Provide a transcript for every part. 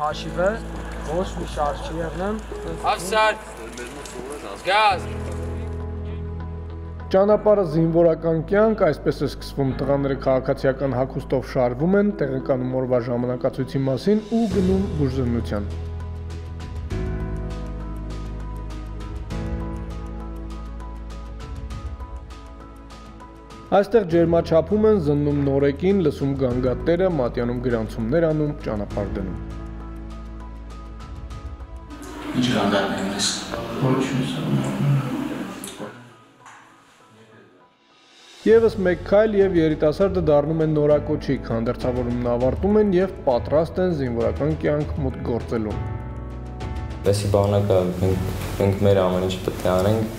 հաշիվը ոչ մի շարժ չի եղնեմ։ Աֆսար։ Գազ։ Ճանապարհը զինվորական կյանք, այսպես է սկսվում տղաները քաղաքացիական հագուստով շարվում են, տեղեկանում օրվա ժամանակացույցի մասին ու գնում բուժզնության։ Այստեղ ջերմաչափում են զննում նորեկին, լսում գանգատերը, մատյանում գրանցումներ անում, ճանապարհ դնում։ Ինչ գանգատներ ես։ Ոչ Եվս մեկ քայլ եւ երիտասարդը դառնում են նորակոչիկ, հանդերձավորումն ավարտում են եւ պատրաստ են զինվորական կյանք մուտք գործելու։ Դեսի բանակը մենք, մենք մեր ամեն ինչ պետք է անենք,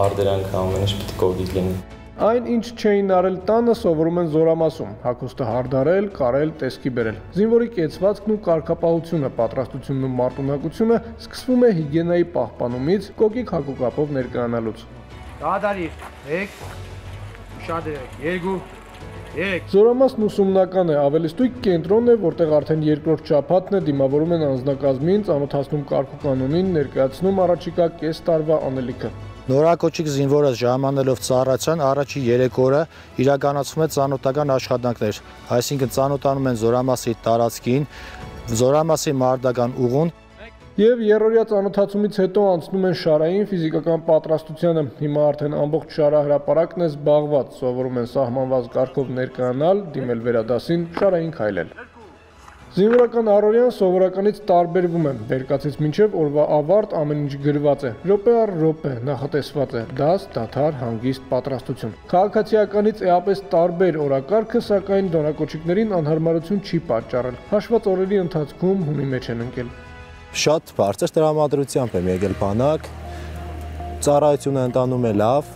հարդերանքը ամեն ինչ պետք է կողքից լինի։ Այն ինչ չէին արել տանը, սովորում են զորամասում, հագուստը հարդարել, կարել, տեսքի բերել։ Զինվորի կեցվածքն ու կարգապահությունը, պատրաստությունն ու մարտունակությունը սկսվում է հիգիենայի պահպանումից, կոկիկ հագուկապով ներկայանալուց։ Դադարիր, 1 Ուշադրեք, 2 3 Զորամասն ուսումնական է, ավելի ստույգ կենտրոնն է, որտեղ արդեն երկրորդ շաբաթն է դիմավորում են անձնակազմին, ծանոթացնում կարգուկանոնին, ներկայացնում առաջիկա կես տարվա անելիքը։ Նորակոչիկ զինվորը ժամանելով ծառայության առաջի 3 օրը իրականացվում է ծանոթական աշխատանքներ, այսինքն ծանոթանում են զորամասի տարածքին, զորամասի մարտական ուղուն, Եվ երրորդյա ծանոթացումից հետո անցնում են շարային ֆիզիկական պատրաստությանը։ Հիմա արդեն ամբողջ շարահրապարակն է զբաղված, սովորում են սահմանված կարգով ներկայանալ, դիմել վերադասին, շարային քայլել։ Զինվորական առօրյան սովորականից տարբերվում է։ Բերկացից մինչև օրվա ավարտ ամեն ինչ գրված է։ Րոպե առ րոպե նախատեսված է։ Դաս, դաթար, հանգիստ պատրաստություն։ Քաղաքացիականից էապես տարբեր օրակարգը, սակայն դոնակոչիկներին անհարմարություն չի պատճառել։ Հաշված օրերի ընթացքում հունի մեջ են ընկել։ շատ բարձր տրամադրությամբ եմ եկել բանակ, ծառայությունը ընտանում է լավ,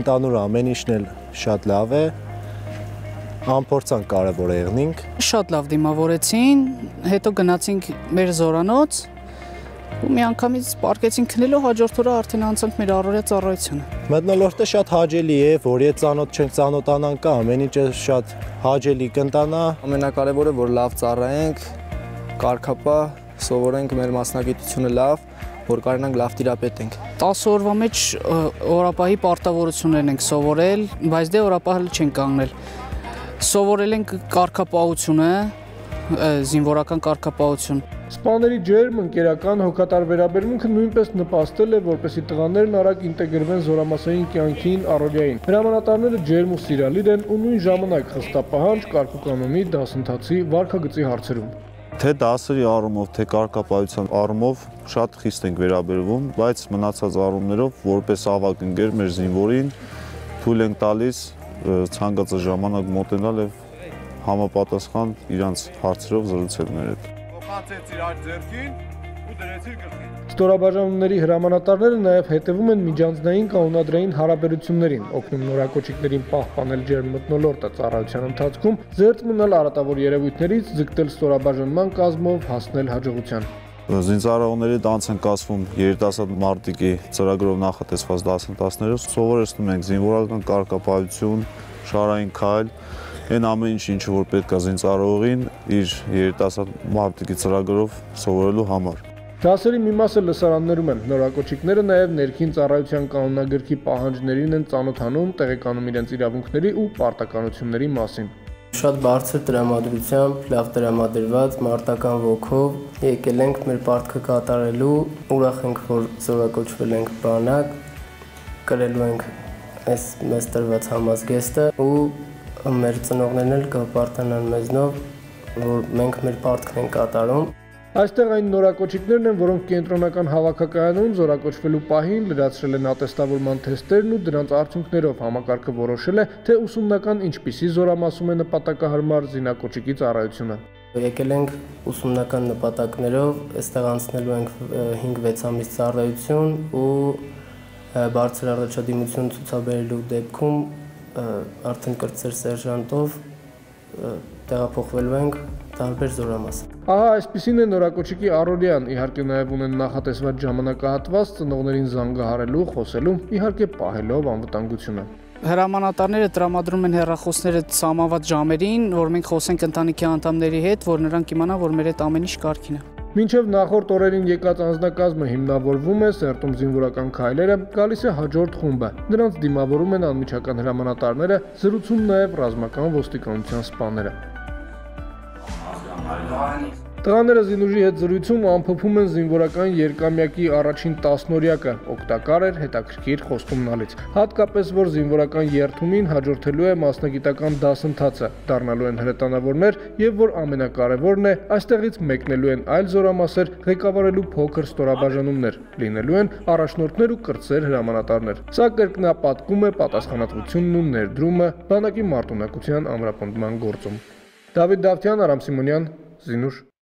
ընտանուր ամեն ինչն էլ շատ լավ է, ամփորձանք կարևոր է եղնինք։ Շատ լավ դիմավորեցին, հետո գնացինք մեր զորանոց ու մի անգամից պարկեցին քնելու հաջորդ օրը արդեն անցանք մեր առօրյա ծառայությունը։ Մտնոլորտը շատ հաճելի է, որ եթե ծանոթ չենք ծանոթանան կա, ամեն ինչը շատ հաճելի կընտանա։ Ամենակարևորը որ լավ ծառայենք, կարգապահ, սովորենք մեր մասնագիտությունը լավ, որ կարողանանք լավ տիրապետենք։ 10 օրվա մեջ օրապահի պարտավորություններն ենք սովորել, բայց դե օրապահը չենք կանգնել սովորել ենք կարգապահությունը, զինվորական կարգապահություն։ Սպաների ջերմ ընկերական հոգատար վերաբերմունքը նույնպես նպաստել է, որպեսի տղաներն արագ ինտեգրվեն զորամասային կյանքին, առօրյային։ Հրամանատարները ջերմ ու սիրալիր են ու նույն ժամանակ խստապահանջ կարգուկանոնի դասընթացի վարկագծի հարցերում թե դասերի առումով, թե կարգապահության առումով շատ խիստ ենք վերաբերվում, բայց մնացած առումներով որպես ավակ ընկեր մեր զինվորին թույլ ենք տալիս ցանկացած ժամանակ մոտենալ եւ համապատասխան իրանց հարցերով զրուցել մեր հետ։ Փոխանցեց իր ձեռքին ու դրեցիր գլխին։ Ստորաբաժանումների հրամանատարները նաև հետևում են միջանձնային կանոնադրային հարաբերություններին, օգնում նորակոչիկներին պահպանել ջերմ մտնոլորտը ծառայության ընթացքում, զերծ մնալ արատավոր երևույթներից, ձգտել ստորաբաժանման կազմով հասնել հաջողության։ Զինծառայողների տանց են կասվում երիտասարդ մարտիկի ծրագրով նախատեսված դասընթացներով սովորեցնում ենք զինվորական կարգապահություն, շարային քայլ, այն ամեն ինչ ինչ որ պետք է զինծառայողին իր երիտասարդ մարտիկի ծրագրով սովորելու համար։ Դասերի մի մասը լսարաններում են։ Նորակոչիկները նաև ներքին ծառայության կանոնագրքի պահանջներին են ծանոթանում, տեղեկանում իրենց իրավունքների ու պարտականությունների մասին։ Շատ բարձր տրամադրությամբ, լավ տրամադրված, մարտական ոգով եկել ենք մեր պարտքը կատարելու, ուրախ ենք, որ զորակոչվել ենք բանակ, կրելու ենք այս մեզ տրված համազգեստը ու մեր ծնողներն էլ կպարտանան մեզնով, որ մենք մեր պարտքն ենք կատարում։ Այստեղ այն նորակոչիկներն են, որոնք կենտրոնական հավաքակայանում զորակոչվելու պահին լրացրել են ատեստավորման թեստերն ու դրանց արդյունքներով համակարգը որոշել է, թե ուսումնական ինչպիսի զորամասում է նպատակահարմար զինակոչիկի ծառայությունը։ Եկել ենք ուսումնական նպատակներով, այստեղ անցնելու ենք 5-6 ամիս ծառայություն ու բարձր առաջադիմություն ցուցաբերելու դեպքում արդեն կրծեր սերժանտով տեղափոխվելու ենք տարբեր զորամաս։ Ահա այսպեսին է նորակոչիկի առօրյան, իհարկե նաև ունեն նախատեսված ժամանակահատված ծնողներին զանգահարելու, խոսելու, իհարկե պահելով անվտանգությունը։ Հրամանատարները տրամադրում են հեռախոսները սահմանված ժամերին, որ մենք խոսենք ընտանիքի անդամների հետ, որ նրանք իմանան, որ մեր հետ ամեն ինչ կարգին է։ Մինչև նախորդ օրերին եկած անձնակազմը հիմնավորվում է սերտում զինվորական քայլերը, գալիս է հաջորդ խումբը։ Նրանց դիմավորում են անմիջական հրամանատարները, զրուցում նաև ռազմական ոստիկանության սպաները։ Տղաները զինուժի հետ զրույցում ամփոփում են զինվորական երկամյակի առաջին տասնօրյակը, օգտակար էր հետաքրքիր խոստումնալից։ Հատկապես որ զինվորական երթումին հաջորդելու է մասնագիտական դասընթացը, դառնալու են հրետանավորներ եւ որ ամենակարևորն է, այստեղից մեկնելու են այլ զորամասեր ղեկավարելու փոքր ստորաբաժանումներ, լինելու են առաջնորդներ ու կրտսեր հրամանատարներ։ Սա կրկնապատկում է պատասխանատվությունն ու ներդրումը բանակի մարտունակության ամրապնդման գործում։ Դավիթ Դավթյան, Արամ Սիմոնյան, Zinur.